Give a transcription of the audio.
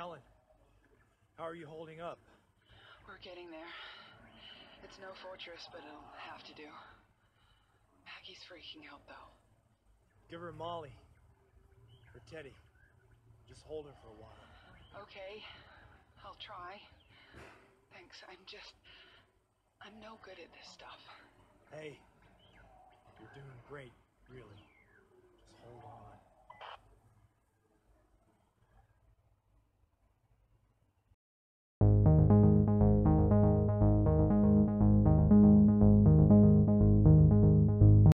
Helen, how are you holding up? We're getting there. It's no fortress, but it'll have to do. Maggie's freaking out, though. Give her Molly. Or Teddy. Just hold her for a while. Okay, I'll try. Thanks, I'm just... I'm no good at this stuff. Hey, you're doing great, really.